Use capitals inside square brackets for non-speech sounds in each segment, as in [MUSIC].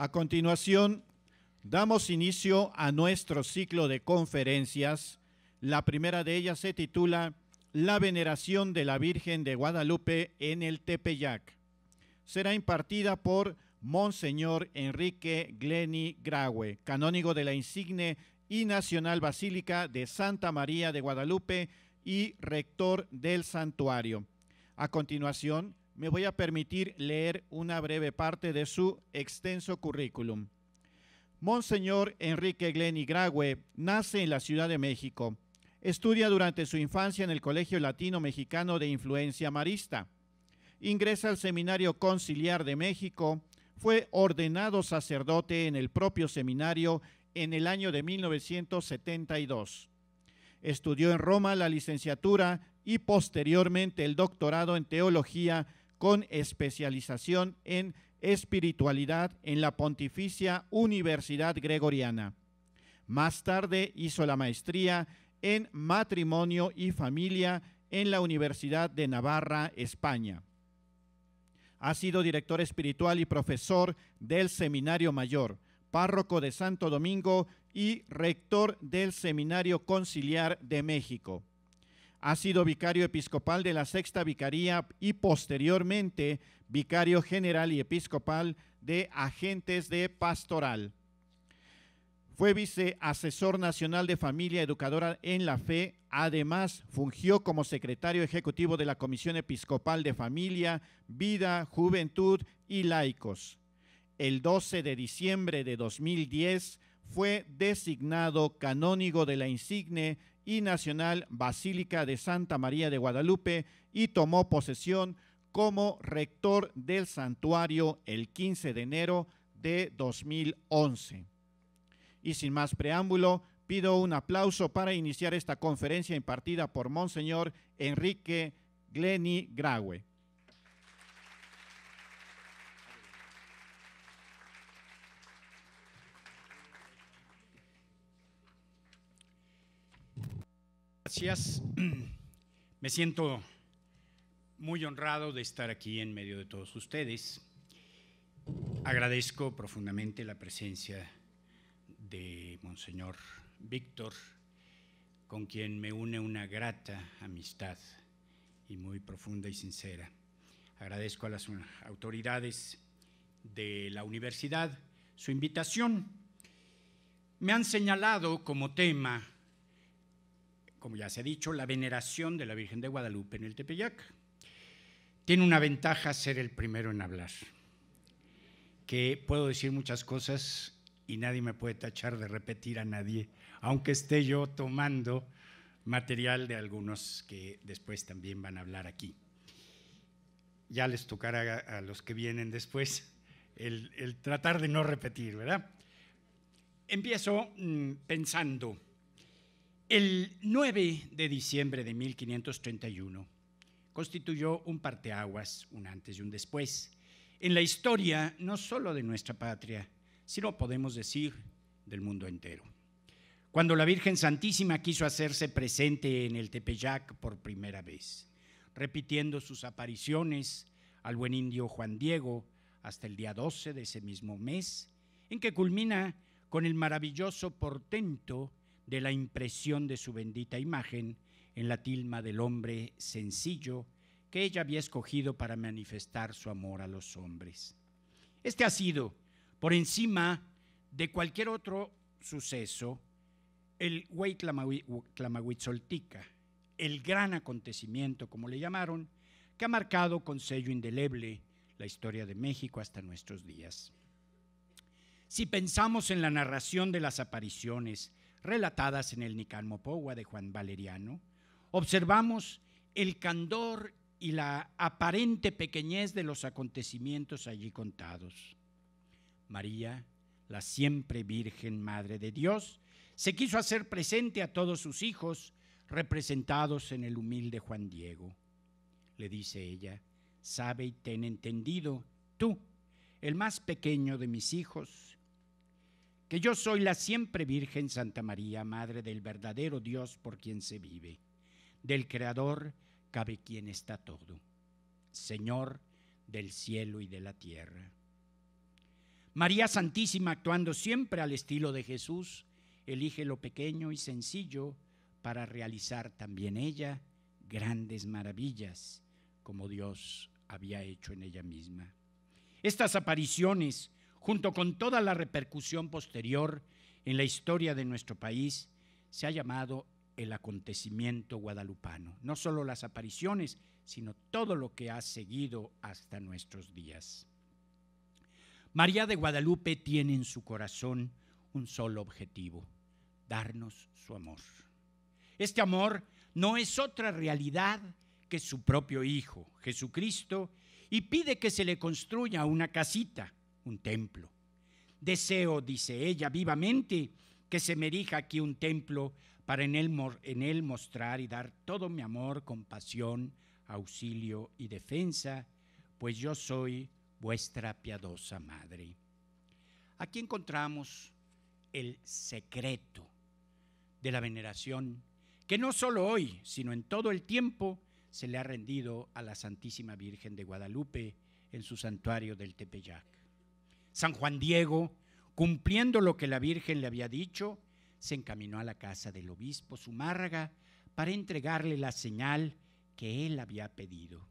A continuación, damos inicio a nuestro ciclo de conferencias. La primera de ellas se titula La veneración de la Virgen de Guadalupe en el Tepeyac. Será impartida por Monseñor Enrique Gleni Graue, canónigo de la insigne y nacional Basílica de Santa María de Guadalupe y rector del santuario. A continuación, me voy a permitir leer una breve parte de su extenso currículum. Monseñor Enrique Glenny Graue nace en la Ciudad de México. Estudia durante su infancia en el Colegio Latino Mexicano de Influencia Marista. Ingresa al Seminario Conciliar de México. Fue ordenado sacerdote en el propio seminario en el año de 1972. Estudió en Roma la licenciatura y posteriormente el doctorado en teología con especialización en espiritualidad en la Pontificia Universidad Gregoriana. Más tarde hizo la maestría en matrimonio y familia en la Universidad de Navarra, España. Ha sido director espiritual y profesor del Seminario Mayor, párroco de Santo Domingo y rector del Seminario Conciliar de México. Ha sido vicario episcopal de la Sexta Vicaría y posteriormente vicario general y episcopal de agentes de pastoral. Fue viceasesor nacional de familia educadora en la fe. Además, fungió como secretario ejecutivo de la Comisión Episcopal de Familia, Vida, Juventud y Laicos. El 12 de diciembre de 2010 fue designado canónigo de la insigne y Nacional Basílica de Santa María de Guadalupe y tomó posesión como rector del santuario el 15 de enero de 2011. Y sin más preámbulo, pido un aplauso para iniciar esta conferencia impartida por Monseñor Enrique Gleni Graue. Gracias. [CLEARS THROAT] Me siento muy honrado de estar aquí en medio de todos ustedes. Agradezco profundamente la presencia de Monseñor Víctor, con quien me une una grata amistad y muy profunda y sincera. Agradezco a las autoridades de la universidad su invitación. Me han señalado como tema como ya se ha dicho, la veneración de la Virgen de Guadalupe en el Tepeyac. Tiene una ventaja ser el primero en hablar, que puedo decir muchas cosas y nadie me puede tachar de repetir a nadie, aunque esté yo tomando material de algunos que después también van a hablar aquí. Ya les tocará a, los que vienen después el, tratar de no repetir, ¿verdad? Empiezo mm, pensando el 9 de diciembre de 1531 constituyó un parteaguas, un antes y un después, en la historia no solo de nuestra patria, sino podemos decir del mundo entero. Cuando la Virgen Santísima quiso hacerse presente en el Tepeyac por primera vez, repitiendo sus apariciones al buen indio Juan Diego hasta el día 12 de ese mismo mes, en que culmina con el maravilloso portento de la impresión de su bendita imagen en la tilma del hombre sencillo que ella había escogido para manifestar su amor a los hombres. Este ha sido, por encima de cualquier otro suceso, el Huaytlamahuitzoltica, el gran acontecimiento, como le llamaron, que ha marcado con sello indeleble la historia de México hasta nuestros días. Si pensamos en la narración de las apariciones relatadas en el Nicalmopowa de Juan Valeriano, observamos el candor y la aparente pequeñez de los acontecimientos allí contados. María, la siempre Virgen Madre de Dios, se quiso hacer presente a todos sus hijos representados en el humilde Juan Diego. Le dice ella, sabe y ten entendido, tú, el más pequeño de mis hijos, que yo soy la siempre Virgen Santa María, Madre del verdadero Dios por quien se vive. Del Creador cabe quien está todo, Señor del cielo y de la tierra. María Santísima, actuando siempre al estilo de Jesús, elige lo pequeño y sencillo para realizar también ella grandes maravillas, como Dios había hecho en ella misma. Estas apariciones, junto con toda la repercusión posterior en la historia de nuestro país, se ha llamado el acontecimiento guadalupano. No solo las apariciones, sino todo lo que ha seguido hasta nuestros días. María de Guadalupe tiene en su corazón un solo objetivo, darnos su amor. Este amor no es otra realidad que su propio Hijo, Jesucristo, y pide que se le construya una casita, un templo. Deseo, dice ella vivamente, que se me erija aquí un templo para en él, en él mostrar y dar todo mi amor, compasión, auxilio y defensa, pues yo soy vuestra piadosa madre. Aquí encontramos el secreto de la veneración que no solo hoy, sino en todo el tiempo se le ha rendido a la Santísima Virgen de Guadalupe en su santuario del Tepeyac. San Juan Diego, cumpliendo lo que la Virgen le había dicho, se encaminó a la casa del obispo Zumárraga para entregarle la señal que él había pedido.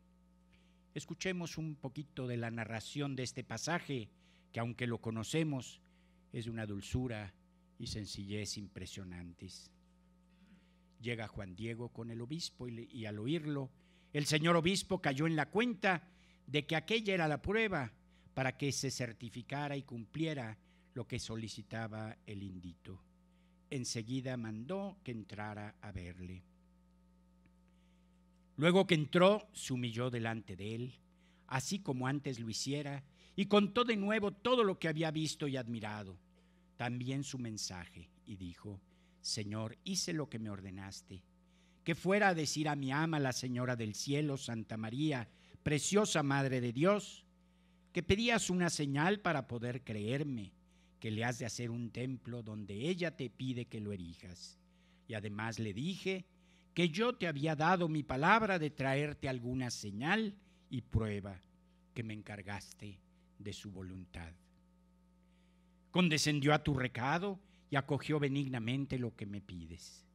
Escuchemos un poquito de la narración de este pasaje, que aunque lo conocemos, es de una dulzura y sencillez impresionantes. Llega Juan Diego con el obispo y, y, al oírlo, el señor obispo cayó en la cuenta de que aquella era la prueba para que se certificara y cumpliera lo que solicitaba el indito. Enseguida mandó que entrara a verle. Luego que entró, se humilló delante de él, así como antes lo hiciera, y contó de nuevo todo lo que había visto y admirado, también su mensaje, y dijo, Señor, hice lo que me ordenaste, que fuera a decir a mi ama, la Señora del Cielo, Santa María, preciosa Madre de Dios, que pedías una señal para poder creerme, que le has de hacer un templo donde ella te pide que lo erijas. Y además le dije, que yo te había dado mi palabra de traerte alguna señal y prueba que me encargaste de su voluntad. Condescendió a tu recado y acogió benignamente lo que me pides.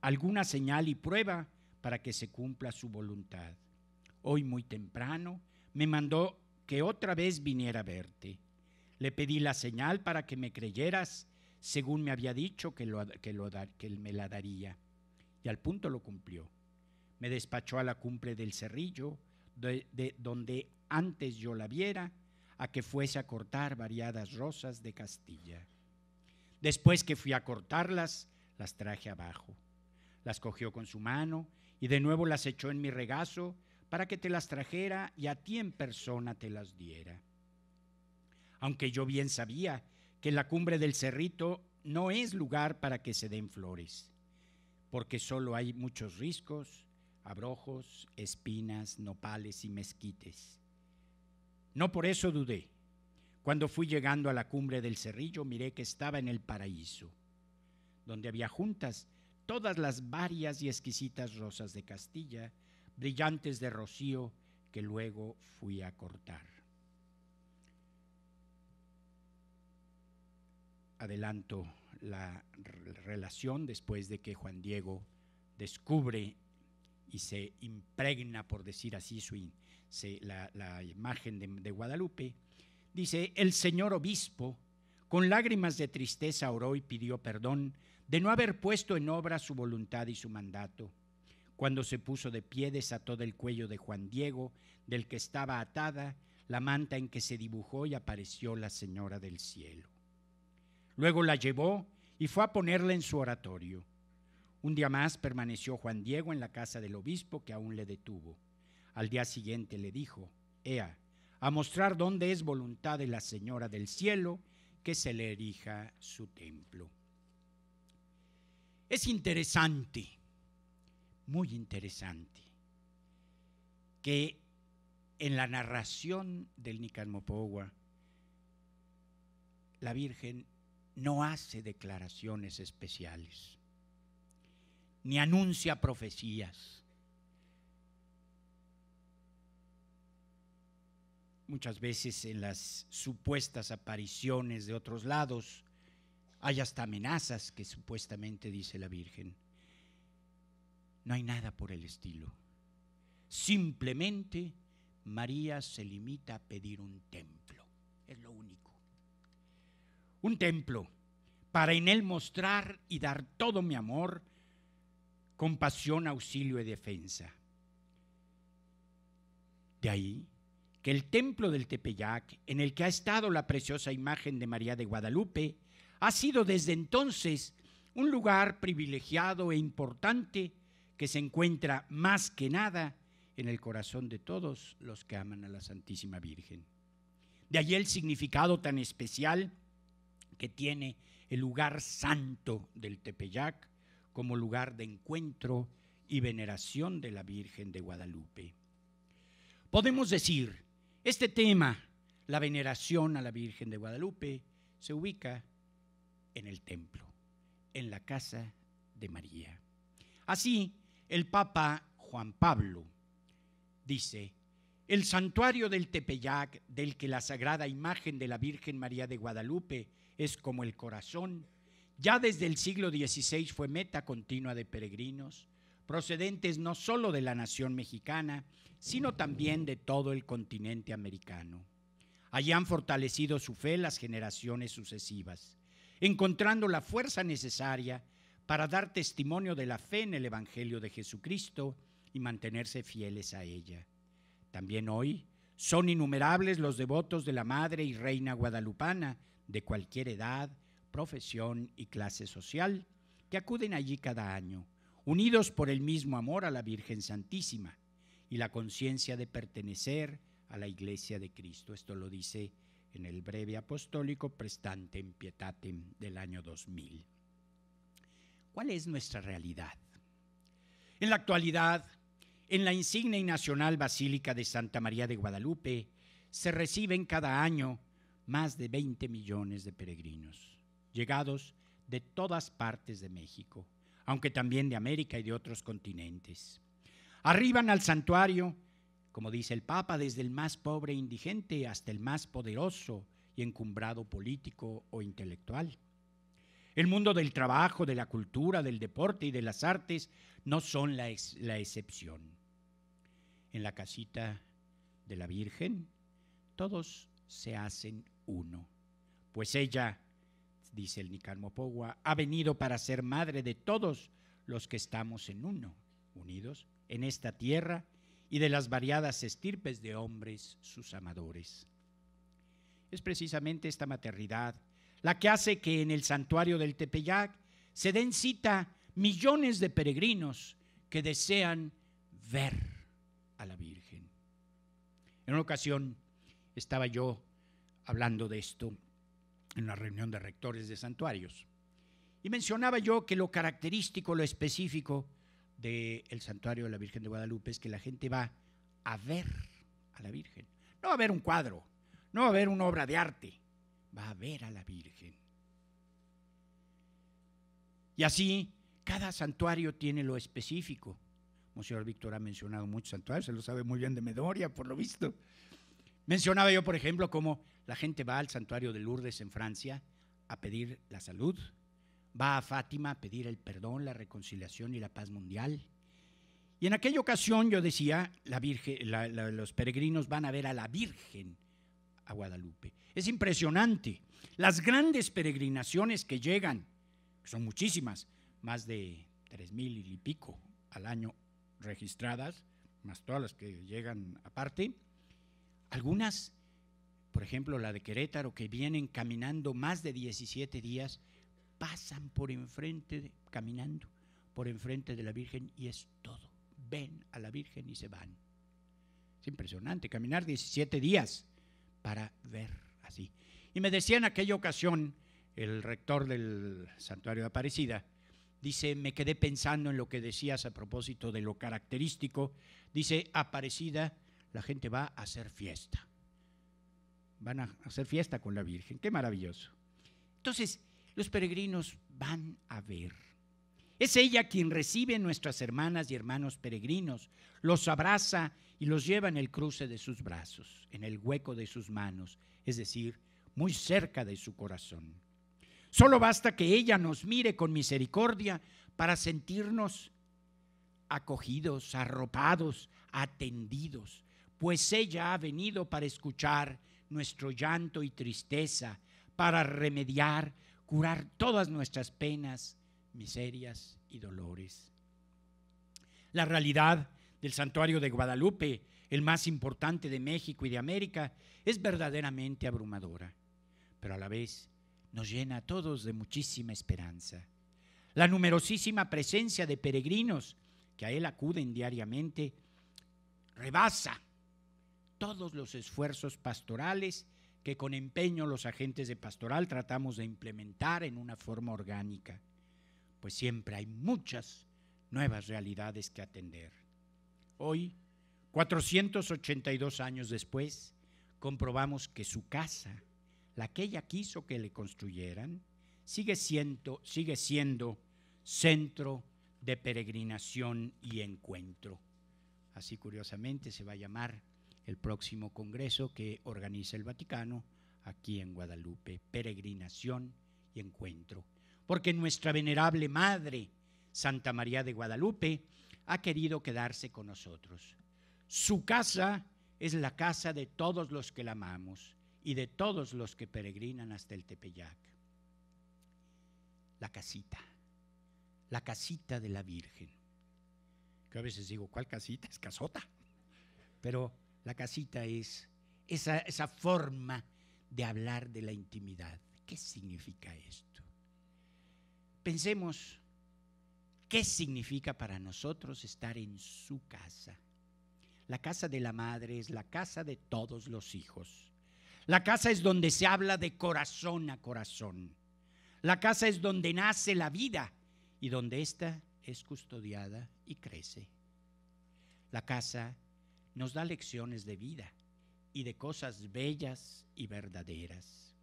Alguna señal y prueba para que se cumpla su voluntad. Hoy muy temprano me mandó que otra vez viniera a verte. Le pedí la señal para que me creyeras, según me había dicho que, lo, que, me la daría y al punto lo cumplió. Me despachó a la cumbre del cerrillo, de, donde antes yo la viera, a que fuese a cortar variadas rosas de Castilla. Después que fui a cortarlas, las traje abajo. Las cogió con su mano y de nuevo las echó en mi regazo para que te las trajera y a ti en persona te las diera. Aunque yo bien sabía que la cumbre del cerrito no es lugar para que se den flores porque solo hay muchos riscos, abrojos, espinas, nopales y mezquites. No por eso dudé. Cuando fui llegando a la cumbre del cerrillo miré que estaba en el paraíso, donde había juntas todas las varias y exquisitas rosas de Castilla, brillantes de rocío que luego fui a cortar. Adelanto la relación después de que Juan Diego descubre y se impregna, por decir así, su, la, imagen de, de Guadalupe, dice, el señor obispo, con lágrimas de tristeza oró y pidió perdón de no haber puesto en obra su voluntad y su mandato. Cuando se puso de pie, desató del cuello de Juan Diego, del que estaba atada, la manta en que se dibujó y apareció la Señora del Cielo. Luego la llevó y fue a ponerla en su oratorio. Un día más permaneció Juan Diego en la casa del obispo que aún le detuvo. Al día siguiente le dijo, Ea, a mostrar dónde es voluntad de la Señora del Cielo que se le erija su templo. Es interesante, muy interesante, que en la narración del Nicanmopogua, la Virgen no hace declaraciones especiales, ni anuncia profecías. muchas veces en las supuestas apariciones de otros lados, hay hasta amenazas que supuestamente dice la Virgen. No hay nada por el estilo. Simplemente María se limita a pedir un templo. Es lo único. Un templo para en él mostrar y dar todo mi amor, compasión, auxilio y defensa. De ahí que el templo del Tepeyac, en el que ha estado la preciosa imagen de María de Guadalupe, ha sido desde entonces un lugar privilegiado e importante que se encuentra más que nada en el corazón de todos los que aman a la Santísima Virgen. De allí el significado tan especial que tiene el lugar santo del Tepeyac como lugar de encuentro y veneración de la Virgen de Guadalupe. Podemos decir, este tema, la veneración a la Virgen de Guadalupe, se ubica en el templo, en la casa de María. Así, el Papa Juan Pablo dice, el santuario del Tepeyac, del que la sagrada imagen de la Virgen María de Guadalupe es como el corazón, ya desde el siglo XVI fue meta continua de peregrinos, procedentes no solo de la nación mexicana, sino también de todo el continente americano. Allí han fortalecido su fe las generaciones sucesivas encontrando la fuerza necesaria para dar testimonio de la fe en el Evangelio de Jesucristo y mantenerse fieles a ella. También hoy son innumerables los devotos de la Madre y Reina Guadalupana de cualquier edad, profesión y clase social que acuden allí cada año, unidos por el mismo amor a la Virgen Santísima y la conciencia de pertenecer a la Iglesia de Cristo. Esto lo dice en el breve apostólico Prestantem Pietatem del año 2000. ¿Cuál es nuestra realidad? En la actualidad, en la insignia y nacional Basílica de Santa María de Guadalupe se reciben cada año más de 20 millones de peregrinos, llegados de todas partes de México, aunque también de América y de otros continentes. Arriban al santuario como dice el Papa, desde el más pobre e indigente hasta el más poderoso y encumbrado político o intelectual. El mundo del trabajo, de la cultura, del deporte y de las artes no son la, excepción. En la casita de la Virgen, todos se hacen uno, pues ella, dice el Nicarmopogua, ha venido para ser madre de todos los que estamos en uno, unidos en esta tierra y de las variadas estirpes de hombres sus amadores. Es precisamente esta maternidad la que hace que en el santuario del Tepeyac se den cita millones de peregrinos que desean ver a la Virgen. En una ocasión estaba yo hablando de esto en una reunión de rectores de santuarios y mencionaba yo que lo característico, lo específico del santuario de la Virgen de Guadalupe es que la gente va a ver a la Virgen. No va a ver un cuadro, no va a ver una obra de arte, va a ver a la Virgen. Y así, cada santuario tiene lo específico. Monseñor Víctor ha mencionado muchos santuarios, se lo sabe muy bien de memoria, por lo visto. Mencionaba yo, por ejemplo, cómo la gente va al santuario de Lourdes en Francia a pedir la salud, va a Fátima a pedir el perdón, la reconciliación y la paz mundial. Y en aquella ocasión yo decía, los peregrinos van a ver a la Virgen a Guadalupe. Es impresionante. Las grandes peregrinaciones que llegan, son muchísimas, más de tres mil y pico al año registradas, más todas las que llegan aparte, algunas, por ejemplo la de Querétaro, que vienen caminando más de 17 días, pasan por enfrente, caminando por enfrente de la Virgen y es todo. Ven a la Virgen y se van. Es impresionante, caminar 17 días para ver así. Y me decía en aquella ocasión el rector del santuario de Aparecida, dice, me quedé pensando en lo que decías a propósito de lo característico. Dice, Aparecida, la gente va a hacer fiesta. Van a hacer fiesta con la Virgen. Qué maravilloso. Entonces, los peregrinos van a ver. Es ella quien recibe nuestras hermanas y hermanos peregrinos, los abraza y los lleva en el cruce de sus brazos, en el hueco de sus manos, es decir, muy cerca de su corazón. Solo basta que ella nos mire con misericordia para sentirnos acogidos, arropados, atendidos, pues ella ha venido para escuchar nuestro llanto y tristeza, para remediar, curar todas nuestras penas, miserias y dolores. La realidad del santuario de Guadalupe, el más importante de México y de América, es verdaderamente abrumadora, pero a la vez nos llena a todos de muchísima esperanza. La numerosísima presencia de peregrinos que a él acuden diariamente rebasa todos los esfuerzos pastorales que con empeño los agentes de pastoral tratamos de implementar en una forma orgánica, pues siempre hay muchas nuevas realidades que atender. Hoy, 482 años después, comprobamos que su casa, la que ella quiso que le construyeran, sigue siendo, centro de peregrinación y encuentro. Así curiosamente se va a llamar el próximo congreso que organiza el Vaticano aquí en Guadalupe, peregrinación y encuentro. Porque nuestra venerable Madre, Santa María de Guadalupe, ha querido quedarse con nosotros. Su casa es la casa de todos los que la amamos y de todos los que peregrinan hasta el Tepeyac. La casita, la casita de la Virgen. Que a veces digo, ¿cuál casita? Es casota. Pero la casita es esa, esa forma de hablar de la intimidad. ¿Qué significa esto? Pensemos, ¿qué significa para nosotros estar en su casa? La casa de la madre es la casa de todos los hijos. La casa es donde se habla de corazón a corazón. La casa es donde nace la vida y donde ésta es custodiada y crece. La casa nos da lecciones de vida y de cosas bellas y verdaderas.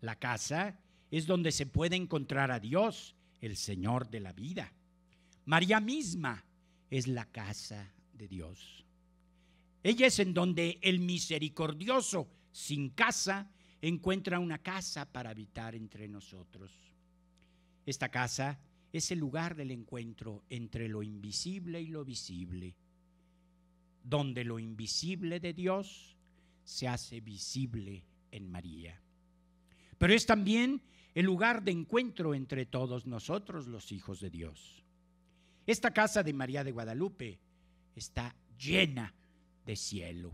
La casa es donde se puede encontrar a Dios, el Señor de la vida. María misma es la casa de Dios. Ella es en donde el misericordioso sin casa encuentra una casa para habitar entre nosotros. Esta casa es el lugar del encuentro entre lo invisible y lo visible donde lo invisible de Dios se hace visible en María. Pero es también el lugar de encuentro entre todos nosotros los hijos de Dios. Esta casa de María de Guadalupe está llena de cielo.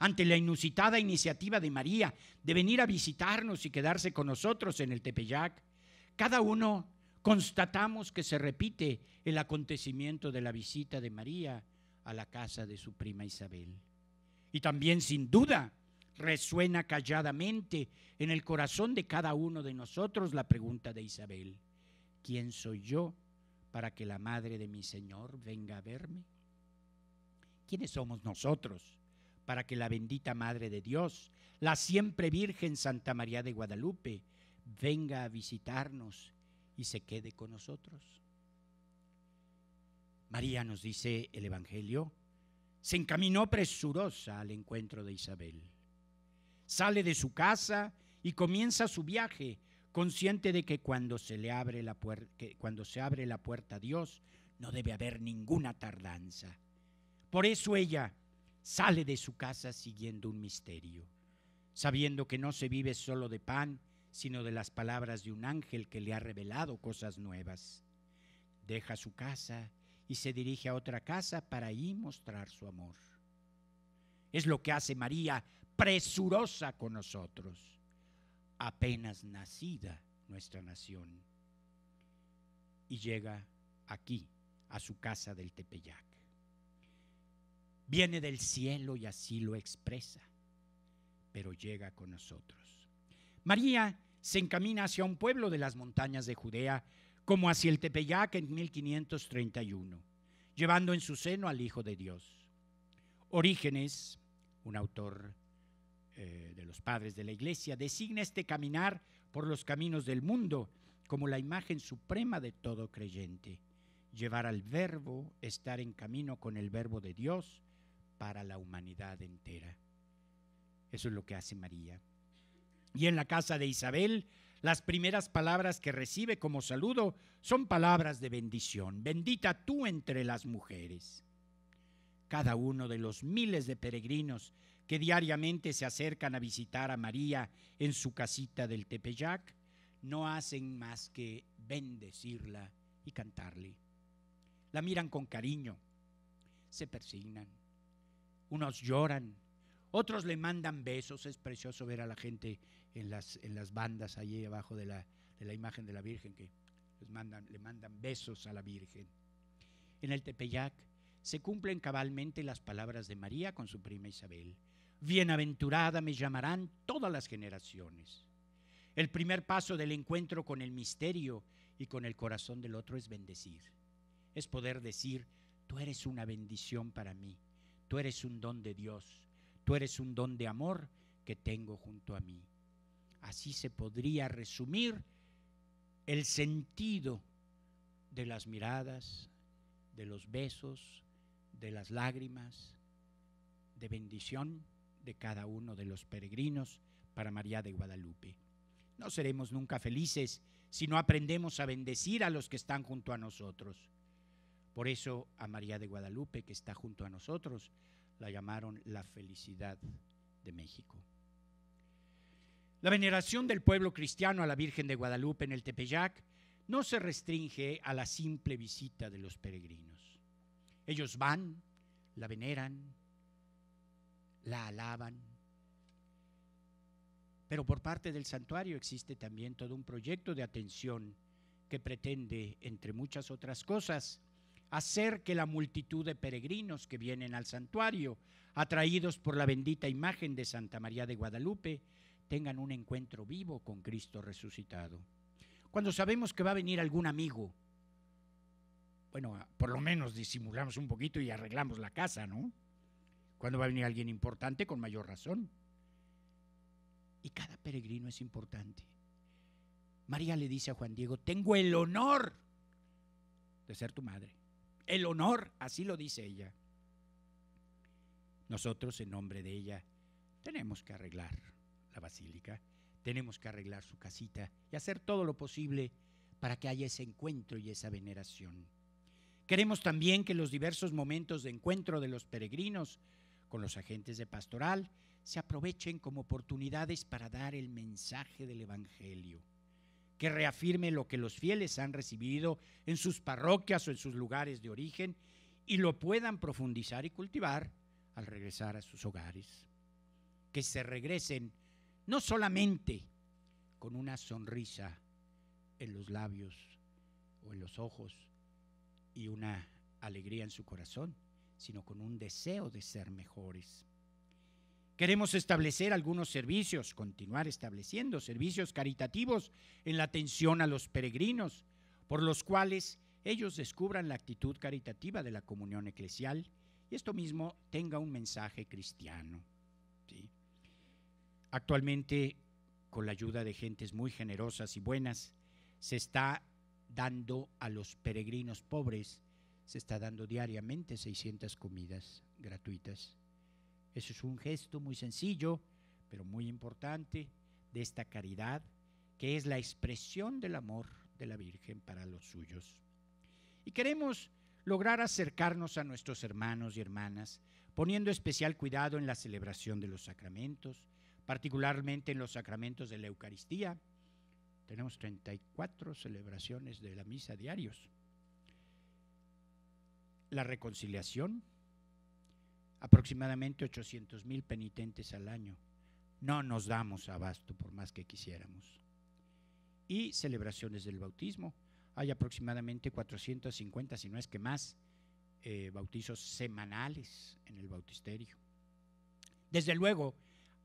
Ante la inusitada iniciativa de María de venir a visitarnos y quedarse con nosotros en el Tepeyac, cada uno constatamos que se repite el acontecimiento de la visita de María a la casa de su prima Isabel. Y también sin duda resuena calladamente en el corazón de cada uno de nosotros la pregunta de Isabel, ¿quién soy yo para que la madre de mi Señor venga a verme? ¿Quiénes somos nosotros para que la bendita Madre de Dios, la siempre Virgen Santa María de Guadalupe, venga a visitarnos y se quede con nosotros? María, nos dice el Evangelio, se encaminó presurosa al encuentro de Isabel. Sale de su casa y comienza su viaje, consciente de que cuando se le abre la puerta, cuando se abre la puerta a Dios, no debe haber ninguna tardanza. Por eso ella sale de su casa siguiendo un misterio, sabiendo que no se vive solo de pan, sino de las palabras de un ángel que le ha revelado cosas nuevas. Deja su casa y se dirige a otra casa para ahí mostrar su amor. Es lo que hace María presurosa con nosotros, apenas nacida nuestra nación, y llega aquí, a su casa del Tepeyac. Viene del cielo y así lo expresa, pero llega con nosotros. María se encamina hacia un pueblo de las montañas de Judea como hacia el Tepeyac en 1531, llevando en su seno al Hijo de Dios. Orígenes, un autor eh, de los padres de la iglesia, designa este caminar por los caminos del mundo como la imagen suprema de todo creyente, llevar al verbo, estar en camino con el verbo de Dios para la humanidad entera. Eso es lo que hace María. Y en la casa de Isabel, las primeras palabras que recibe como saludo son palabras de bendición. Bendita tú entre las mujeres. Cada uno de los miles de peregrinos que diariamente se acercan a visitar a María en su casita del Tepeyac no hacen más que bendecirla y cantarle. La miran con cariño, se persignan, unos lloran, otros le mandan besos, es precioso ver a la gente en las, en las bandas allí abajo de la, de la imagen de la Virgen que les mandan, le mandan besos a la Virgen. En el Tepeyac se cumplen cabalmente las palabras de María con su prima Isabel. Bienaventurada me llamarán todas las generaciones. El primer paso del encuentro con el misterio y con el corazón del otro es bendecir. Es poder decir, tú eres una bendición para mí, tú eres un don de Dios, tú eres un don de amor que tengo junto a mí. Así se podría resumir el sentido de las miradas, de los besos, de las lágrimas, de bendición de cada uno de los peregrinos para María de Guadalupe. No seremos nunca felices si no aprendemos a bendecir a los que están junto a nosotros. Por eso a María de Guadalupe, que está junto a nosotros, la llamaron la felicidad de México. La veneración del pueblo cristiano a la Virgen de Guadalupe en el Tepeyac no se restringe a la simple visita de los peregrinos. Ellos van, la veneran, la alaban, pero por parte del santuario existe también todo un proyecto de atención que pretende, entre muchas otras cosas, hacer que la multitud de peregrinos que vienen al santuario, atraídos por la bendita imagen de Santa María de Guadalupe, tengan un encuentro vivo con Cristo resucitado. Cuando sabemos que va a venir algún amigo, bueno, por lo menos disimulamos un poquito y arreglamos la casa, ¿no? Cuando va a venir alguien importante, con mayor razón. Y cada peregrino es importante. María le dice a Juan Diego, tengo el honor de ser tu madre. El honor, así lo dice ella. Nosotros, en nombre de ella, tenemos que arreglar la basílica, tenemos que arreglar su casita y hacer todo lo posible para que haya ese encuentro y esa veneración. Queremos también que los diversos momentos de encuentro de los peregrinos con los agentes de pastoral se aprovechen como oportunidades para dar el mensaje del Evangelio, que reafirme lo que los fieles han recibido en sus parroquias o en sus lugares de origen y lo puedan profundizar y cultivar al regresar a sus hogares. Que se regresen no solamente con una sonrisa en los labios o en los ojos y una alegría en su corazón, sino con un deseo de ser mejores. Queremos establecer algunos servicios, continuar estableciendo servicios caritativos en la atención a los peregrinos, por los cuales ellos descubran la actitud caritativa de la comunión eclesial y esto mismo tenga un mensaje cristiano. Actualmente, con la ayuda de gentes muy generosas y buenas, se está dando a los peregrinos pobres, se está dando diariamente 600 comidas gratuitas eso es un gesto muy sencillo, pero muy importante de esta caridad, que es la expresión del amor de la Virgen para los suyos. Y queremos lograr acercarnos a nuestros hermanos y hermanas, poniendo especial cuidado en la celebración de los sacramentos, particularmente en los sacramentos de la Eucaristía. Tenemos 34 celebraciones de la misa diarios. La reconciliación, aproximadamente 800 mil penitentes al año. No nos damos abasto por más que quisiéramos. Y celebraciones del bautismo. Hay aproximadamente 450, si no es que más, eh, bautizos semanales en el bautisterio. Desde luego,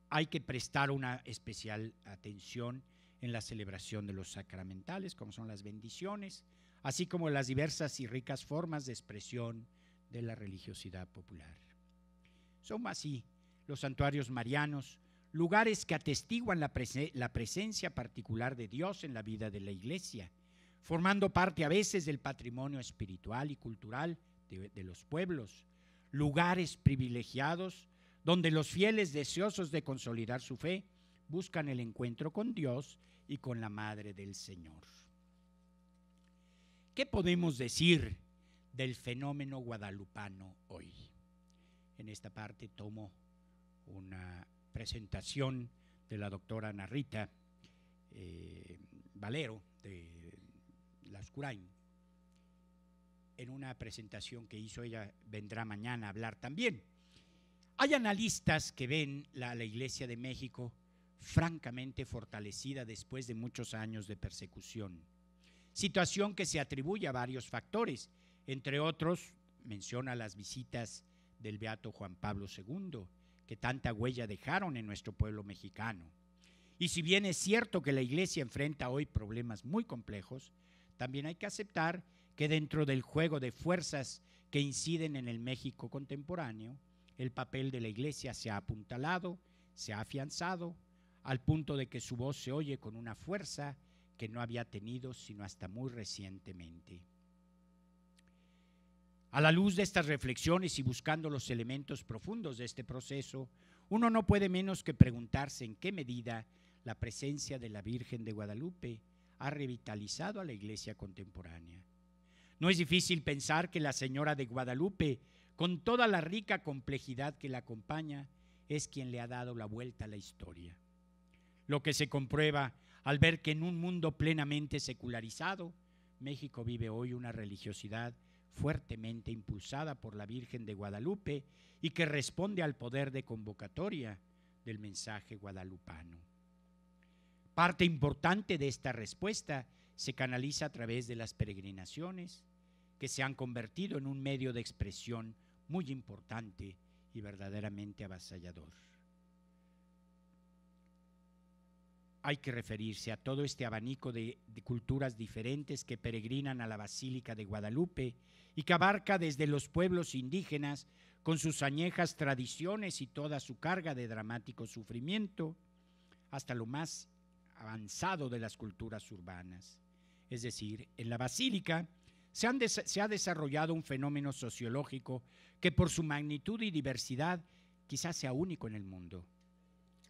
hay que prestar una especial atención en la celebración de los sacramentales, como son las bendiciones, así como las diversas y ricas formas de expresión de la religiosidad popular. Son así los santuarios marianos lugares que atestiguan la, presencia particular de Dios en la vida de la iglesia, formando parte a veces del patrimonio espiritual y cultural de los pueblos, lugares privilegiados donde los fieles deseosos de consolidar su fe buscan el encuentro con Dios y con la Madre del Señor. ¿Qué podemos decir del fenómeno guadalupano hoy? En esta parte tomo una presentación de la doctora Ana Rita eh, Valero de Lascurain. En una presentación que hizo ella, vendrá mañana a hablar también. Hay analistas que ven la, la Iglesia de México francamente fortalecida después de muchos años de persecución, situación que se atribuye a varios factores, entre otros menciona las visitas del Beato Juan Pablo II, que tanta huella dejaron en nuestro pueblo mexicano. Y si bien es cierto que la Iglesia enfrenta hoy problemas muy complejos, también hay que aceptar que dentro del juego de fuerzas que inciden en el México contemporáneo, el papel de la Iglesia se ha apuntalado, se ha afianzado, al punto de que su voz se oye con una fuerza que no había tenido sino hasta muy recientemente. A la luz de estas reflexiones y buscando los elementos profundos de este proceso, uno no puede menos que preguntarse en qué medida la presencia de la Virgen de Guadalupe ha revitalizado a la iglesia contemporánea. No es difícil pensar que la Señora de Guadalupe, con toda la rica complejidad que la acompaña, es quien le ha dado la vuelta a la historia. Lo que se comprueba al ver que en un mundo plenamente secularizado, México vive hoy una religiosidad fuertemente impulsada por la Virgen de Guadalupe y que responde al poder de convocatoria del mensaje guadalupano. Parte importante de esta respuesta se canaliza a través de las peregrinaciones, que se han convertido en un medio de expresión muy importante y verdaderamente avasallador. Hay que referirse a todo este abanico de, culturas diferentes que peregrinan a la Basílica de Guadalupe y que abarca desde los pueblos indígenas con sus añejas tradiciones y toda su carga de dramático sufrimiento, hasta lo más avanzado de las culturas urbanas. Es decir, en la Basílica se, se ha desarrollado un fenómeno sociológico que por su magnitud y diversidad quizás sea único en el mundo,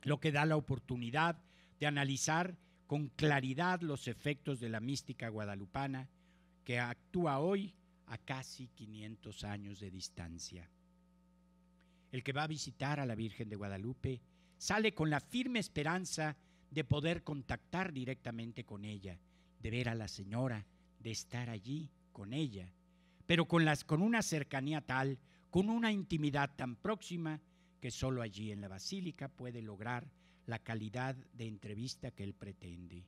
lo que da la oportunidad de analizar con claridad los efectos de la mística guadalupana que actúa hoy a casi 500 años de distancia. El que va a visitar a la Virgen de Guadalupe sale con la firme esperanza de poder contactar directamente con ella, de ver a la señora, de estar allí con ella, pero con, las, con una cercanía tal, con una intimidad tan próxima, que solo allí en la basílica puede lograr la calidad de entrevista que él pretende.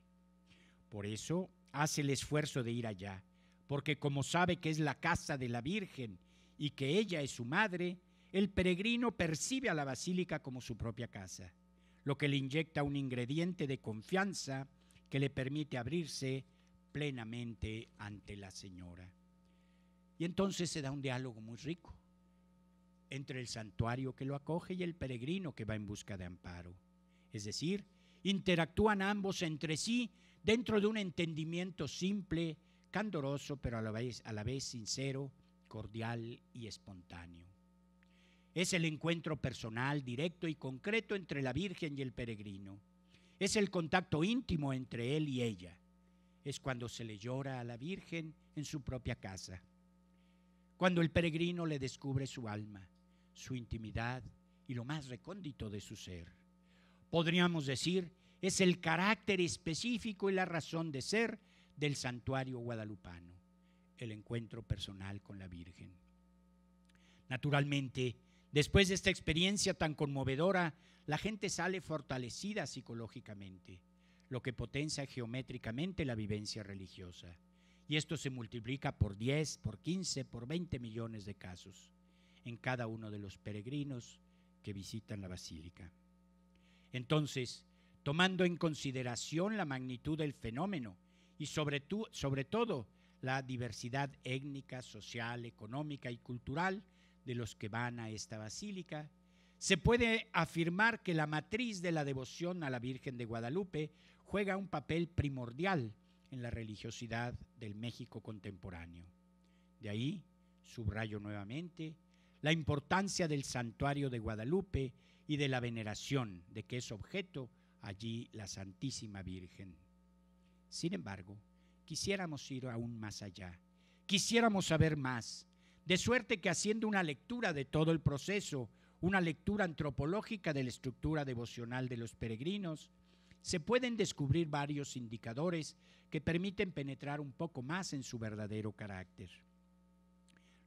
Por eso hace el esfuerzo de ir allá, porque como sabe que es la casa de la Virgen y que ella es su madre, el peregrino percibe a la basílica como su propia casa, lo que le inyecta un ingrediente de confianza que le permite abrirse plenamente ante la Señora. Y entonces se da un diálogo muy rico entre el santuario que lo acoge y el peregrino que va en busca de amparo es decir, interactúan ambos entre sí dentro de un entendimiento simple, candoroso, pero a la vez, sincero, cordial y espontáneo. Es el encuentro personal, directo y concreto entre la Virgen y el peregrino. Es el contacto íntimo entre él y ella. Es cuando se le llora a la Virgen en su propia casa. Cuando el peregrino le descubre su alma, su intimidad y lo más recóndito de su ser podríamos decir, es el carácter específico y la razón de ser del santuario guadalupano, el encuentro personal con la Virgen. Naturalmente, después de esta experiencia tan conmovedora, la gente sale fortalecida psicológicamente, lo que potencia geométricamente la vivencia religiosa. Y esto se multiplica por 10, por 15, por 20 millones de casos en cada uno de los peregrinos que visitan la basílica. Entonces, tomando en consideración la magnitud del fenómeno y sobre, todo la diversidad étnica, social, económica y cultural de los que van a esta basílica, se puede afirmar que la matriz de la devoción a la Virgen de Guadalupe juega un papel primordial en la religiosidad del México contemporáneo. De ahí, subrayo nuevamente, la importancia del santuario de Guadalupe y de la veneración de que es objeto allí la Santísima Virgen. Sin embargo, quisiéramos ir aún más allá, quisiéramos saber más, de suerte que haciendo una lectura de todo el proceso, una lectura antropológica de la estructura devocional de los peregrinos, se pueden descubrir varios indicadores que permiten penetrar un poco más en su verdadero carácter.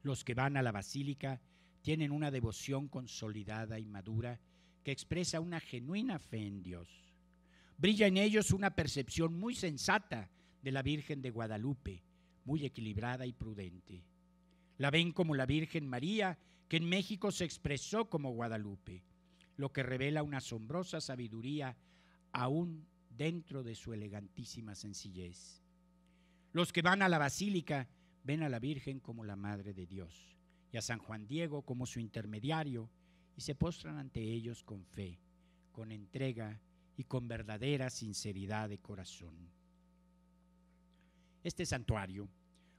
Los que van a la basílica tienen una devoción consolidada y madura que expresa una genuina fe en Dios. Brilla en ellos una percepción muy sensata de la Virgen de Guadalupe, muy equilibrada y prudente. La ven como la Virgen María, que en México se expresó como Guadalupe, lo que revela una asombrosa sabiduría aún dentro de su elegantísima sencillez. Los que van a la basílica ven a la Virgen como la Madre de Dios y a San Juan Diego como su intermediario y se postran ante ellos con fe, con entrega y con verdadera sinceridad de corazón. Este santuario,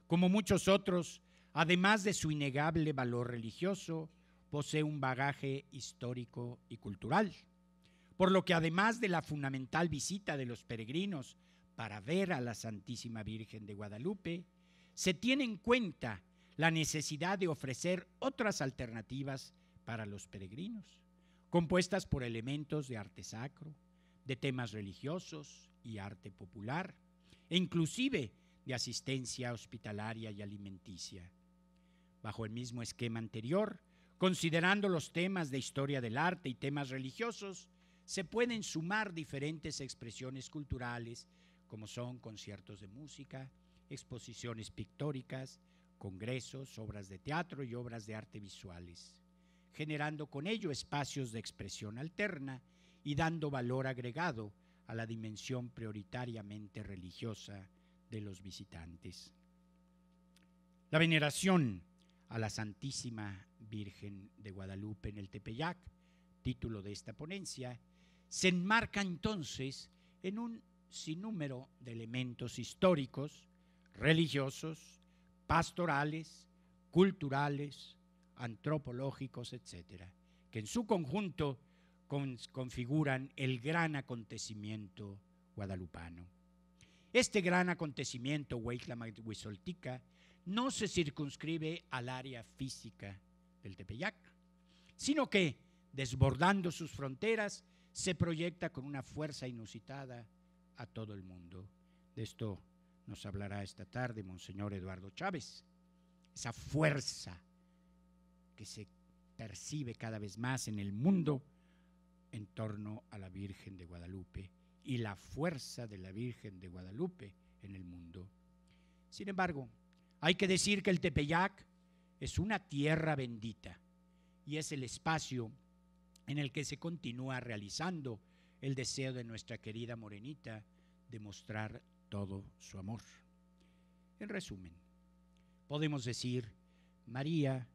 como muchos otros, además de su innegable valor religioso, posee un bagaje histórico y cultural, por lo que además de la fundamental visita de los peregrinos para ver a la Santísima Virgen de Guadalupe, se tiene en cuenta la necesidad de ofrecer otras alternativas para los peregrinos, compuestas por elementos de arte sacro, de temas religiosos y arte popular, e inclusive de asistencia hospitalaria y alimenticia. Bajo el mismo esquema anterior, considerando los temas de historia del arte y temas religiosos, se pueden sumar diferentes expresiones culturales, como son conciertos de música, exposiciones pictóricas, congresos, obras de teatro y obras de arte visuales, generando con ello espacios de expresión alterna y dando valor agregado a la dimensión prioritariamente religiosa de los visitantes. La veneración a la Santísima Virgen de Guadalupe en el Tepeyac, título de esta ponencia, se enmarca entonces en un sinnúmero de elementos históricos, religiosos, pastorales, culturales, antropológicos, etcétera, que en su conjunto configuran el gran acontecimiento guadalupano. Este gran acontecimiento, Huizoltica, no se circunscribe al área física del Tepeyac, sino que, desbordando sus fronteras, se proyecta con una fuerza inusitada a todo el mundo. De esto nos hablará esta tarde Monseñor Eduardo Chávez. Esa fuerza que se percibe cada vez más en el mundo en torno a la Virgen de Guadalupe y la fuerza de la Virgen de Guadalupe en el mundo. Sin embargo, hay que decir que el Tepeyac es una tierra bendita y es el espacio en el que se continúa realizando el deseo de nuestra querida Morenita de mostrar todo su amor. En resumen, podemos decir, María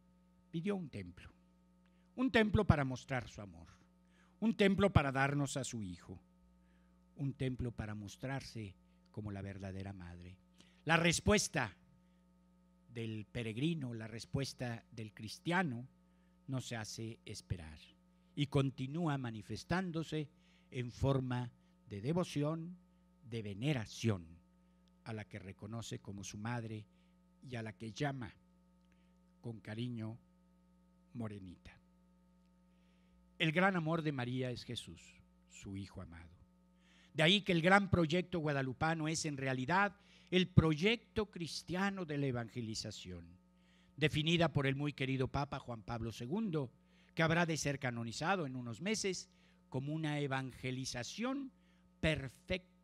pidió un templo, un templo para mostrar su amor, un templo para darnos a su Hijo, un templo para mostrarse como la verdadera madre. La respuesta del peregrino, la respuesta del cristiano, no se hace esperar y continúa manifestándose en forma de devoción, de veneración a la que reconoce como su madre y a la que llama con cariño morenita. El gran amor de María es Jesús, su Hijo amado. De ahí que el gran proyecto guadalupano es en realidad el proyecto cristiano de la evangelización, definida por el muy querido Papa Juan Pablo II, que habrá de ser canonizado en unos meses como una evangelización perfecta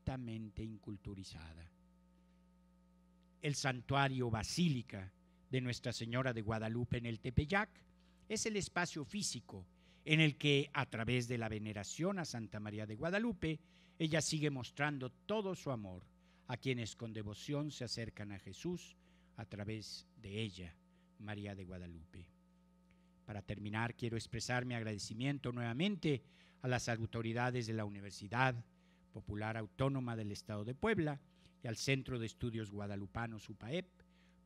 inculturizada. El santuario basílica de Nuestra Señora de Guadalupe en el Tepeyac es el espacio físico en el que, a través de la veneración a Santa María de Guadalupe, ella sigue mostrando todo su amor a quienes con devoción se acercan a Jesús a través de ella, María de Guadalupe. Para terminar, quiero expresar mi agradecimiento nuevamente a las autoridades de la Universidad Popular Autónoma del Estado de Puebla y al Centro de Estudios Guadalupanos UPAEP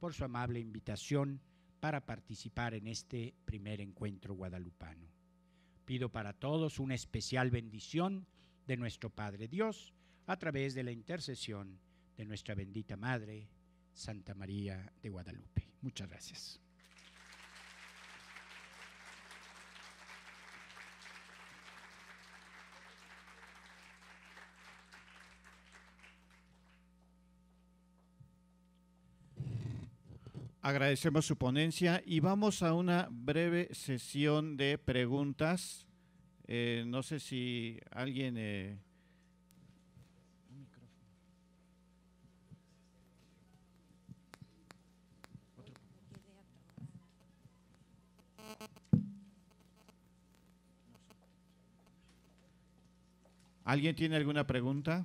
por su amable invitación para participar en este primer encuentro guadalupano. Pido para todos una especial bendición de nuestro Padre Dios a través de la intercesión de nuestra bendita Madre, Santa María de Guadalupe. Muchas gracias. Agradecemos su ponencia y vamos a una breve sesión de preguntas. Eh, no sé si alguien... Eh, ¿Alguien tiene alguna pregunta?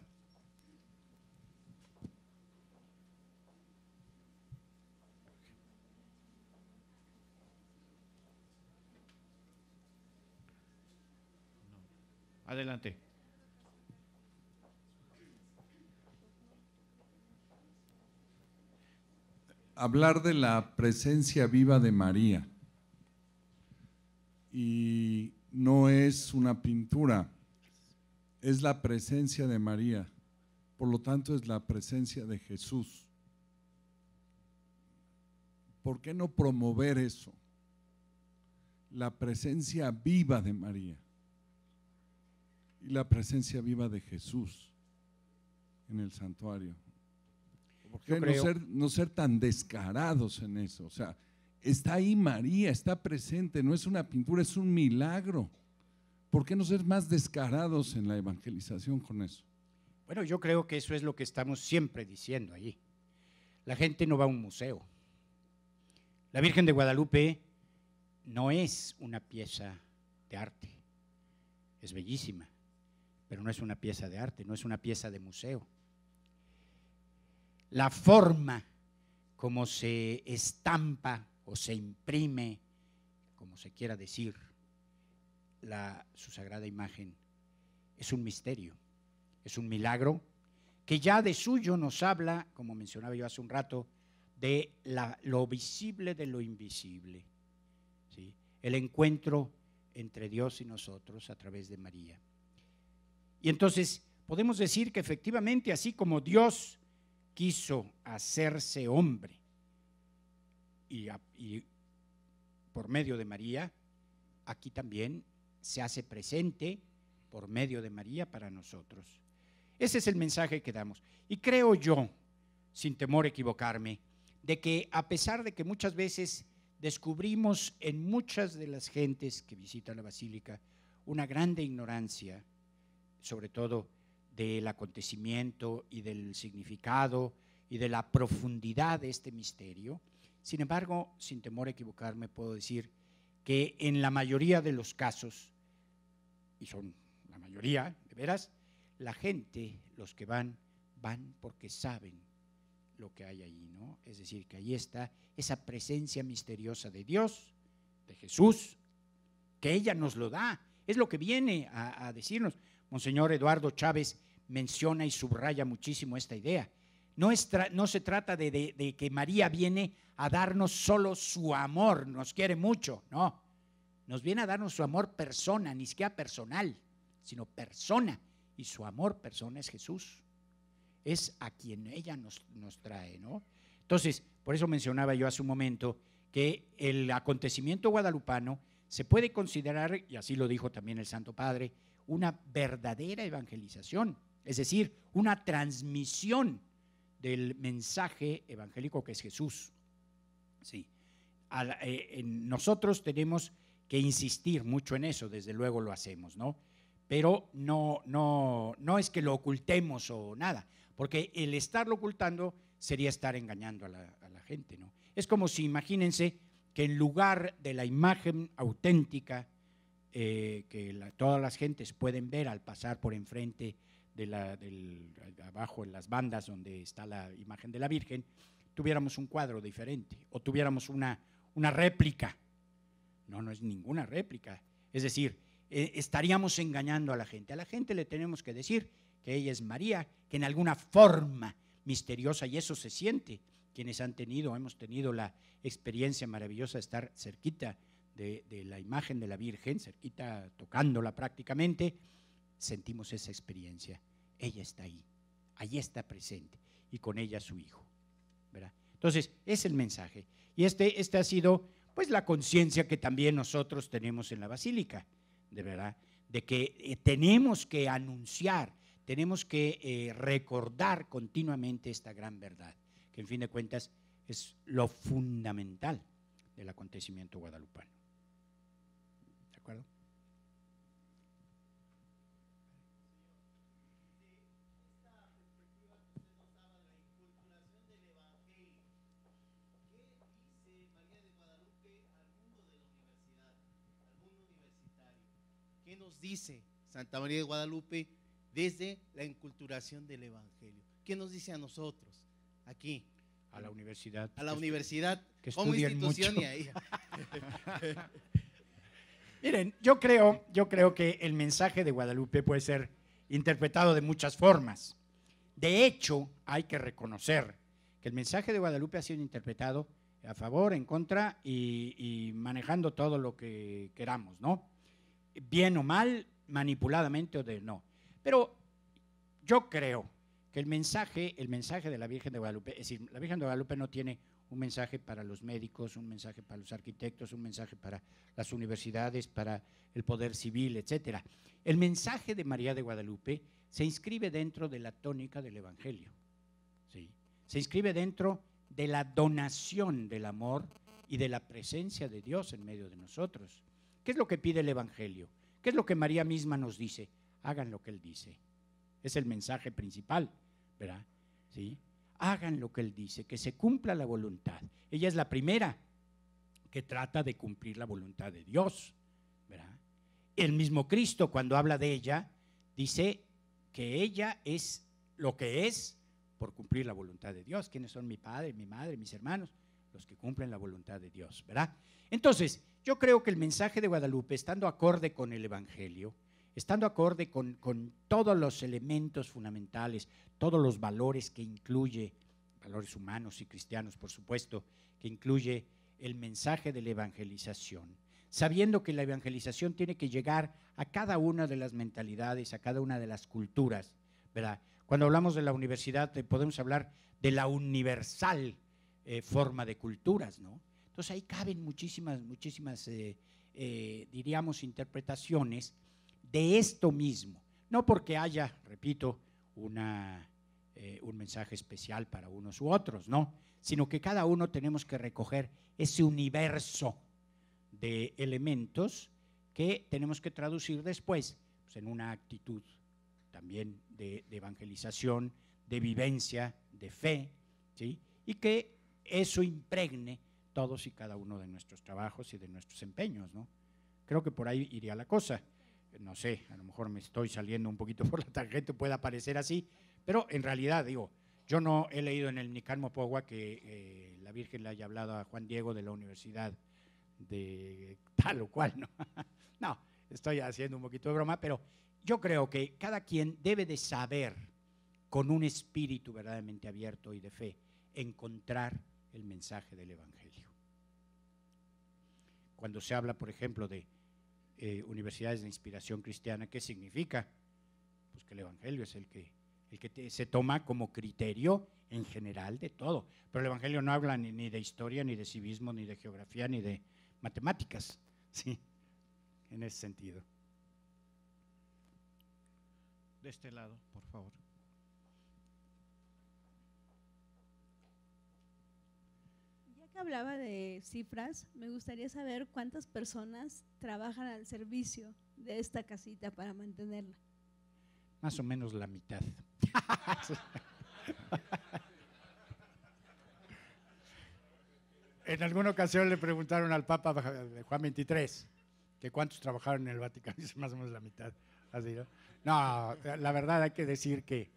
Hablar de la presencia viva de María. Y no es una pintura, es la presencia de María. Por lo tanto, es la presencia de Jesús. ¿Por qué no promover eso? La presencia viva de María y la presencia viva de Jesús en el santuario. ¿Por qué no ser, no ser tan descarados en eso? O sea, está ahí María, está presente, no es una pintura, es un milagro. ¿Por qué no ser más descarados en la evangelización con eso? Bueno, yo creo que eso es lo que estamos siempre diciendo allí. La gente no va a un museo. La Virgen de Guadalupe no es una pieza de arte, es bellísima pero no es una pieza de arte, no es una pieza de museo. La forma como se estampa o se imprime, como se quiera decir, la, su sagrada imagen, es un misterio, es un milagro que ya de suyo nos habla, como mencionaba yo hace un rato, de lo visible de lo invisible. ¿sí? El encuentro entre Dios y nosotros a través de María. Y entonces podemos decir que efectivamente, así como Dios quiso hacerse hombre y, por medio de María, aquí también se hace presente por medio de María para nosotros. Ese es el mensaje que damos. Y creo yo, sin temor a equivocarme, de que a pesar de que muchas veces descubrimos en muchas de las gentes que visitan la basílica una grande ignorancia, sobre todo del acontecimiento y del significado y de la profundidad de este misterio. Sin embargo, sin temor a equivocarme, puedo decir que en la mayoría de los casos, y son la mayoría, de veras, la gente, los que van, van porque saben lo que hay ahí, ¿no? Es decir, que ahí está esa presencia misteriosa de Dios, de Jesús, que ella nos lo da, es lo que viene a, a decirnos. Monseñor Eduardo Chávez menciona y subraya muchísimo esta idea. No, no se trata de, de, que María viene a darnos solo su amor, nos quiere mucho, no. Nos viene a darnos su amor persona, ni siquiera personal, sino persona. Y su amor persona es Jesús. Es a quien ella nos, nos trae, ¿no? Entonces, por eso mencionaba yo hace un momento que el acontecimiento guadalupano se puede considerar, y así lo dijo también el Santo Padre, una verdadera evangelización, es decir, una transmisión del mensaje evangélico que es Jesús. Sí. Eh, nosotros tenemos que insistir mucho en eso, desde luego lo hacemos, ¿no? Pero no, no, no es que lo ocultemos o nada, porque el estarlo ocultando sería estar engañando a la, gente, ¿no? Es como si, imagínense, que en lugar de la imagen auténtica eh, que todas las gentes pueden ver al pasar por enfrente de abajo en las bandas donde está la imagen de la Virgen, tuviéramos un cuadro diferente o tuviéramos una, una réplica No, no es ninguna réplica. Es decir, eh, estaríamos engañando a la gente. A la gente le tenemos que decir que ella es María, que en alguna forma misteriosa, y eso se siente, quienes han tenido, hemos tenido la experiencia maravillosa de estar cerquita de, de la imagen de la Virgen, cerquita tocándola prácticamente, sentimos esa experiencia. Ella está ahí, allí está presente, y con ella su hijo. ¿verdad? Entonces, es el mensaje. Y este, este ha sido pues la conciencia que también nosotros tenemos en la basílica, de verdad, de que eh, tenemos que anunciar, tenemos que eh, recordar continuamente esta gran verdad, que en fin de cuentas es lo fundamental del acontecimiento guadalupano. Nos dice Santa María de Guadalupe desde la enculturación del Evangelio? ¿Qué nos dice a nosotros aquí? A la universidad. A la universidad que como institución mucho. y ahí. [LAUGHS] Miren, yo creo, yo creo que el mensaje de Guadalupe puede ser interpretado de muchas formas. De hecho, hay que reconocer que el mensaje de Guadalupe ha sido interpretado a favor, en contra y, y manejando todo lo que queramos, ¿no? Bien o mal, manipuladamente o de no. Pero yo creo que el mensaje, el mensaje de la Virgen de Guadalupe, es decir, la Virgen de Guadalupe no tiene un mensaje para los médicos, un mensaje para los arquitectos, un mensaje para las universidades, para el poder civil, etcétera. El mensaje de María de Guadalupe se inscribe dentro de la tónica del Evangelio. ¿sí? Se inscribe dentro de la donación del amor y de la presencia de Dios en medio de nosotros. ¿Qué es lo que pide el Evangelio? ¿Qué es lo que María misma nos dice? Hagan lo que Él dice. Es el mensaje principal, ¿verdad? ¿Sí? Hagan lo que Él dice, que se cumpla la voluntad. Ella es la primera que trata de cumplir la voluntad de Dios, ¿verdad? El mismo Cristo, cuando habla de ella, dice que ella es lo que es por cumplir la voluntad de Dios. ¿Quiénes son mi padre, mi madre, mis hermanos? Los que cumplen la voluntad de Dios, ¿verdad? Entonces, yo creo que el mensaje de Guadalupe, estando acorde con el Evangelio, estando acorde con, con todos los elementos fundamentales, todos los valores que incluye, valores humanos y cristianos, por supuesto, que incluye el mensaje de la evangelización, sabiendo que la evangelización tiene que llegar a cada una de las mentalidades, a cada una de las culturas, ¿verdad? Cuando hablamos de la universidad eh, podemos hablar de la universal eh, forma de culturas, ¿no? Entonces ahí caben muchísimas, muchísimas, eh, eh, diríamos, interpretaciones de esto mismo. No porque haya, repito, una, eh, un mensaje especial para unos u otros, no, sino que cada uno tenemos que recoger ese universo de elementos que tenemos que traducir después pues, en una actitud también de, de evangelización, de vivencia, de fe, ¿sí? y que eso impregne todos y cada uno de nuestros trabajos y de nuestros empeños, ¿no? Creo que por ahí iría la cosa. No sé, a lo mejor me estoy saliendo un poquito [LAUGHS] por la tangente, puede parecer así, pero en realidad, digo, yo no he leído en el Nican Mopogua que eh, la Virgen le haya hablado a Juan Diego de la Universidad de tal o cual, ¿no? [LAUGHS] no, estoy haciendo un poquito de broma, pero yo creo que cada quien debe de saber, con un espíritu verdaderamente abierto y de fe, encontrar el mensaje del Evangelio. Cuando se habla, por ejemplo, de eh, universidades de inspiración cristiana, ¿qué significa? Pues que el Evangelio es el que, el que se toma como criterio en general de todo. Pero el Evangelio no habla ni, ni de historia, ni de civismo, ni de geografía, ni de matemáticas, [LAUGHS] ¿sí? En ese sentido. De este lado, por favor. Hablaba de cifras, me gustaría saber cuántas personas trabajan al servicio de esta casita para mantenerla. Más o menos la mitad. en alguna ocasión le preguntaron al Papa Juan XXIII que cuántos trabajaron en el Vaticano, [LAUGHS] dice más o menos la mitad. Así, ¿no? No, la verdad hay que decir que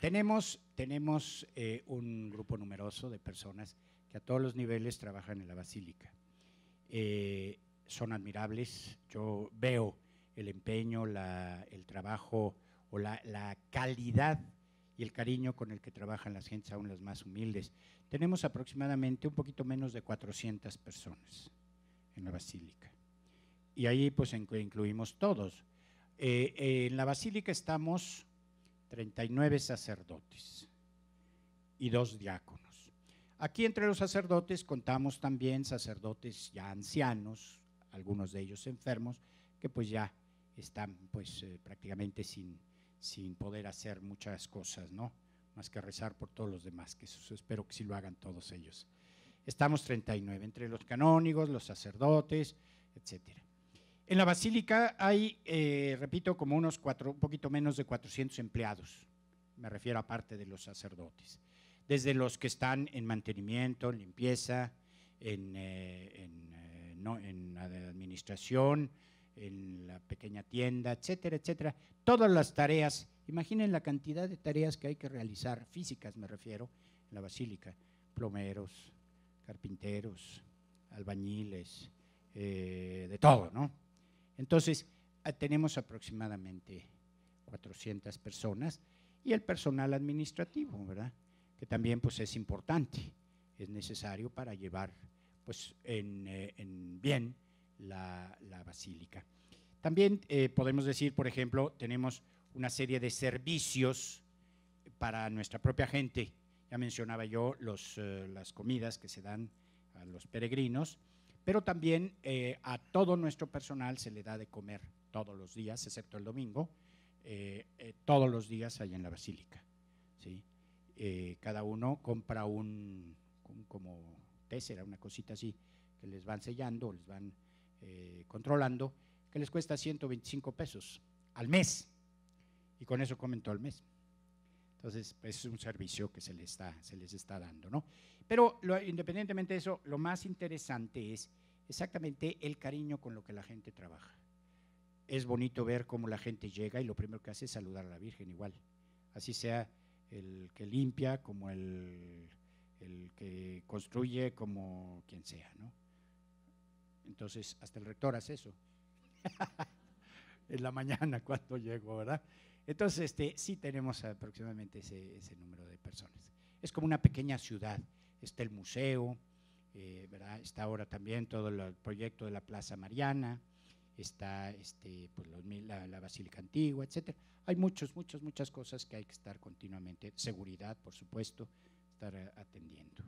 tenemos, tenemos eh, un grupo numeroso de personas que a todos los niveles trabajan en la basílica. Eh, son admirables. Yo veo el empeño, el trabajo o la, la, calidad y el cariño con el que trabajan las gentes, aún las más humildes. Tenemos aproximadamente un poquito menos de 400 personas en la basílica. Y ahí pues incluimos todos. Eh, en la basílica estamos 39 sacerdotes y dos diáconos. Aquí entre los sacerdotes contamos también sacerdotes ya ancianos, algunos de ellos enfermos, que pues ya están pues eh, prácticamente sin, sin poder hacer muchas cosas, ¿no? Más que rezar por todos los demás, que eso espero que sí lo hagan todos ellos. Estamos 39, entre los canónigos, los sacerdotes, etcétera. En la basílica hay, eh, repito, como unos cuatro, un poquito menos de 400 empleados, me refiero aparte de los sacerdotes desde los que están en mantenimiento, limpieza, en, eh, eh, en, administración, en la pequeña tienda, etcétera, etcétera. Todas las tareas, imaginen la cantidad de tareas que hay que realizar, físicas me refiero, en la basílica, plomeros, carpinteros, albañiles, eh, de todo, ¿no? Entonces, tenemos aproximadamente 400 personas y el personal administrativo, ¿verdad? Que también pues, es importante, es necesario para llevar pues, en, eh, bien la, basílica. También eh, podemos decir, por ejemplo, tenemos una serie de servicios para nuestra propia gente. Ya mencionaba yo los, eh, las comidas que se dan a los peregrinos, pero también a todo nuestro personal se le da de comer todos los días, excepto el domingo, todos los días ahí en la basílica. ¿sí? Eh, cada uno compra un, como tésera, una cosita así, que les van sellando, les van eh, controlando, que les cuesta 125 pesos al mes. Y con eso comen todo el mes. Entonces, pues, es un servicio que se les está, se les está dando, ¿no? Pero independientemente de eso, lo más interesante es exactamente el cariño con lo que la gente trabaja. Es bonito ver cómo la gente llega y lo primero que hace es saludar a la Virgen igual. Así sea el que limpia como el, el que construye como quien sea, ¿no? Entonces, hasta el rector hace eso. [LAUGHS] en la mañana [LAUGHS] cuando llego, ¿verdad? Entonces, este, sí tenemos aproximadamente ese, ese, número de personas. Es como una pequeña ciudad. Está el museo, eh, ¿verdad? Está ahora también todo el proyecto de la Plaza Mariana, está este, pues, la, la, Basílica Antigua, etcétera. Hay muchas, muchas, muchas cosas que hay que estar continuamente, seguridad, por supuesto, estar eh, atendiendo.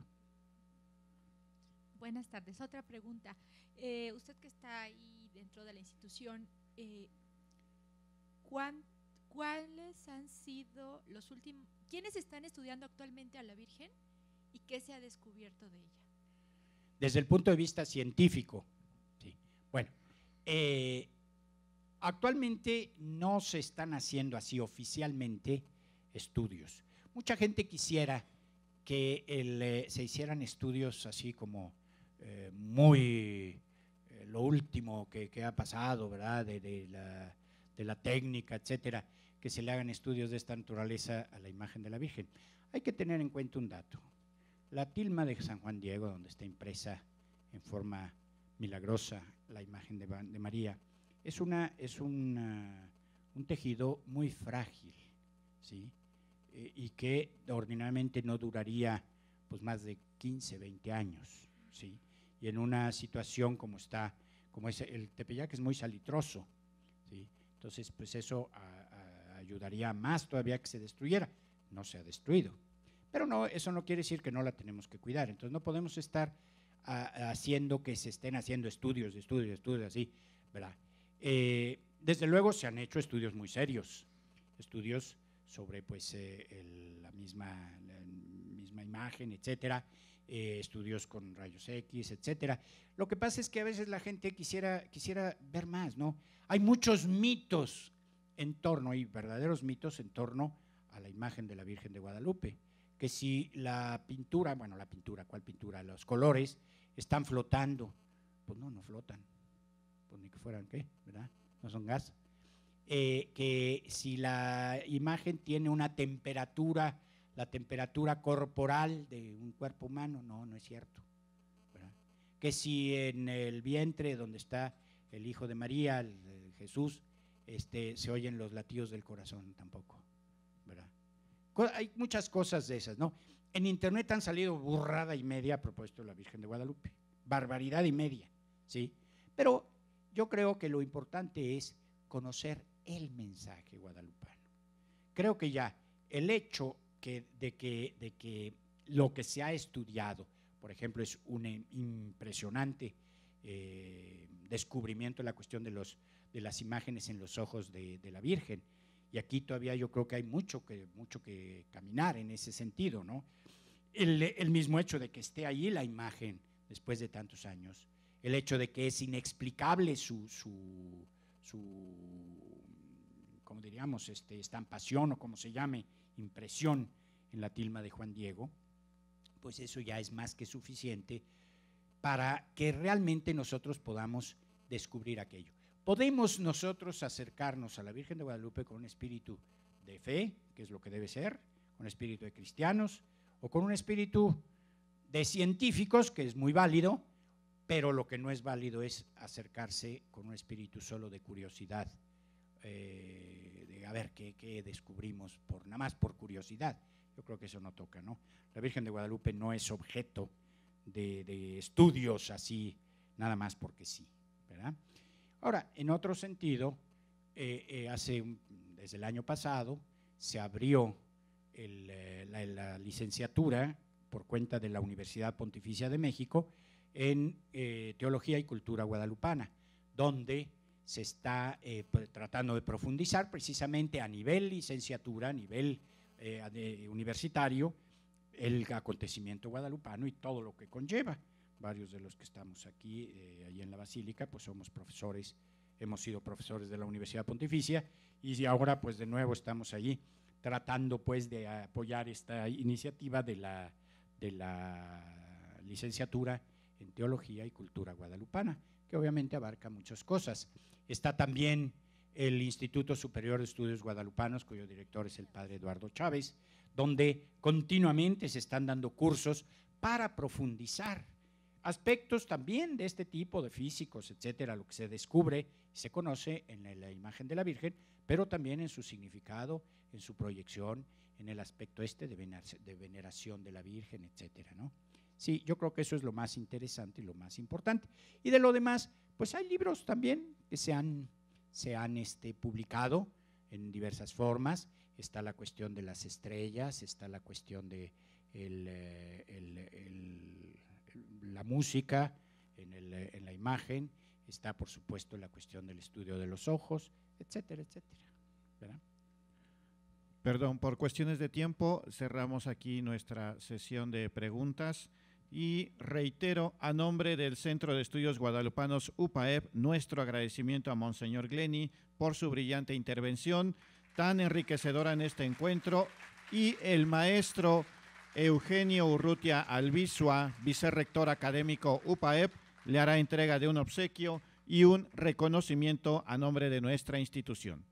Buenas tardes. Otra pregunta. Eh, usted que está ahí dentro de la institución, eh, ¿cuáles han sido los últimos, quiénes están estudiando actualmente a la Virgen y qué se ha descubierto de ella? Desde el punto de vista científico, sí. Bueno, Actualmente no se están haciendo así oficialmente estudios. Mucha gente quisiera que eh, se hicieran estudios así como eh, muy eh, lo último que, ha pasado, ¿verdad? De, la, de, la, técnica, etcétera, que se le hagan estudios de esta naturaleza a la imagen de la Virgen. Hay que tener en cuenta un dato. La tilma de San Juan Diego, donde está impresa en forma milagrosa la imagen de, de María, es, una, es un tejido muy frágil, ¿sí? Eh, y que ordinariamente no duraría pues, más de 15, 20 años. ¿sí? Y en una situación como está, como es el tepeyac es muy salitroso, ¿sí? entonces pues eso ayudaría más todavía que se destruyera. No se ha destruido. Pero no, eso no quiere decir que no la tenemos que cuidar. Entonces no podemos estar haciendo que se estén haciendo estudios, estudios, estudios así, ¿verdad? Eh, desde luego se han hecho estudios muy serios, estudios sobre pues, eh, la, misma, misma imagen, etcétera, eh, estudios con rayos X, etcétera. Lo que pasa es que a veces la gente quisiera, quisiera ver más, ¿no? Hay muchos mitos en torno, y verdaderos mitos en torno a la imagen de la Virgen de Guadalupe, que si la pintura, bueno, la pintura, ¿cuál pintura? Los colores están flotando, pues no, no flotan pues ni que fueran, ¿qué? ¿Verdad? No son gas. Eh, que si la imagen tiene una temperatura, la temperatura corporal de un cuerpo humano, no, no es cierto. que si en el vientre donde está el Hijo de María, el, el Jesús, este, se oyen los latidos del corazón tampoco, Hay muchas cosas de esas, ¿no? En internet han salido burrada y media a propósito de la Virgen de Guadalupe, barbaridad y media, ¿sí? Pero yo creo que lo importante es conocer el mensaje guadalupano. Creo que ya el hecho de, que, de que lo que se ha estudiado, por ejemplo, es un im- impresionante eh, descubrimiento de la cuestión de, los, de las imágenes en los ojos de, de la Virgen. Y aquí todavía yo creo que hay mucho que, mucho que caminar en ese sentido, ¿no? El, mismo hecho de que esté allí la imagen después de tantos años, el hecho de que es inexplicable su, su, su como diríamos, este, estampación o como se llame, impresión en la tilma de Juan Diego, pues eso ya es más que suficiente para que realmente nosotros podamos descubrir aquello. Podemos nosotros acercarnos a la Virgen de Guadalupe con un espíritu de fe, que es lo que debe ser, con un espíritu de cristianos, o con un espíritu de científicos, que es muy válido, pero lo que no es válido es acercarse con un espíritu solo de curiosidad, eh, de a ver qué, descubrimos, por, nada más por curiosidad. Yo creo que eso no toca, ¿no? La Virgen de Guadalupe no es objeto de, estudios así, nada más porque sí. Ahora, en otro sentido, eh, eh, hace desde el año pasado se abrió eh, la, la licenciatura por cuenta de la Universidad Pontificia de México en Teología y Cultura Guadalupana, donde se está tratando de profundizar precisamente a nivel licenciatura, a nivel universitario, el acontecimiento guadalupano y todo lo que conlleva. Varios de los que estamos aquí, eh, ahí en la Basílica, pues somos profesores, hemos sido profesores de la Universidad Pontificia y ahora pues de nuevo estamos allí tratando pues de apoyar esta iniciativa de la, de la licenciatura en Teología y Cultura Guadalupana, que obviamente abarca muchas cosas. Está también el Instituto Superior de Estudios Guadalupanos, cuyo director es el padre Eduardo Chávez, donde continuamente se están dando cursos para profundizar aspectos también de este tipo de físicos, etcétera, lo que se descubre y se conoce en la, imagen de la Virgen, pero también en su significado, en su proyección, en el aspecto este de, vener- de veneración de la Virgen, etcétera, ¿no? Sí, yo creo que eso es lo más interesante y lo más importante. Y de lo demás, pues hay libros también que se han, se han este, publicado en diversas formas. Está la cuestión de las estrellas, está la cuestión de el, eh, el- el- la música en, el, en la imagen, está por supuesto la cuestión del estudio de los ojos, etcétera, etcétera. Perdón, por cuestiones de tiempo cerramos aquí nuestra sesión de preguntas y reitero a nombre del Centro de Estudios Guadalupanos UPAEP nuestro agradecimiento a Monseñor Glenny por su brillante intervención tan enriquecedora en este encuentro y el maestro Eugenio Urrutia Albizua, vicerrector académico UPAEP, le hará entrega de un obsequio y un reconocimiento a nombre de nuestra institución.